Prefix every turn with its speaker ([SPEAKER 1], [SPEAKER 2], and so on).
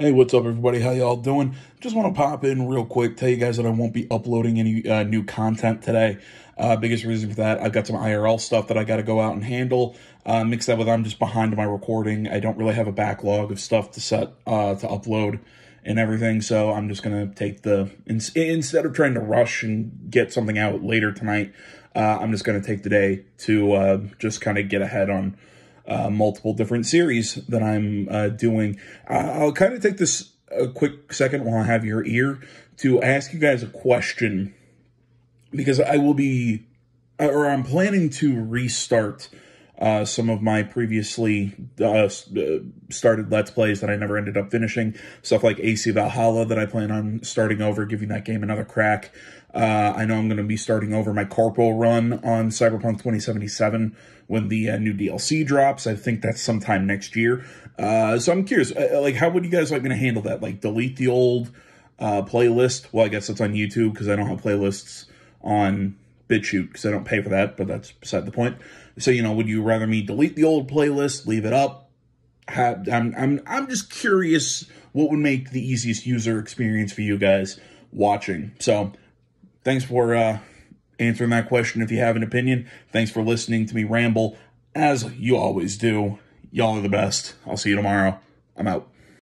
[SPEAKER 1] Hey, what's up, everybody? How y'all doing? Just want to pop in real quick, tell you guys that I won't be uploading any uh, new content today. Uh, biggest reason for that, I've got some IRL stuff that I got to go out and handle. Uh, mix that with I'm just behind my recording. I don't really have a backlog of stuff to set uh, to upload and everything, so I'm just gonna take the in, instead of trying to rush and get something out later tonight. Uh, I'm just gonna take the day to uh, just kind of get ahead on uh, multiple different series that I'm uh, doing. I'll kind of take this a quick second while I have your ear to ask you guys a question because I will be, or I'm planning to restart uh, some of my previously uh, started Let's Plays that I never ended up finishing. Stuff like AC Valhalla that I plan on starting over, giving that game another crack. Uh, I know I'm going to be starting over my Corpo run on Cyberpunk 2077 when the uh, new DLC drops. I think that's sometime next year. Uh, so I'm curious, uh, like, how would you guys like me to handle that? Like, delete the old uh, playlist? Well, I guess it's on YouTube because I don't have playlists on BitChute because I don't pay for that, but that's beside the point. So, you know, would you rather me delete the old playlist, leave it up? Have, I'm, I'm, I'm just curious what would make the easiest user experience for you guys watching. So, thanks for uh, answering that question if you have an opinion. Thanks for listening to me ramble, as you always do. Y'all are the best. I'll see you tomorrow. I'm out.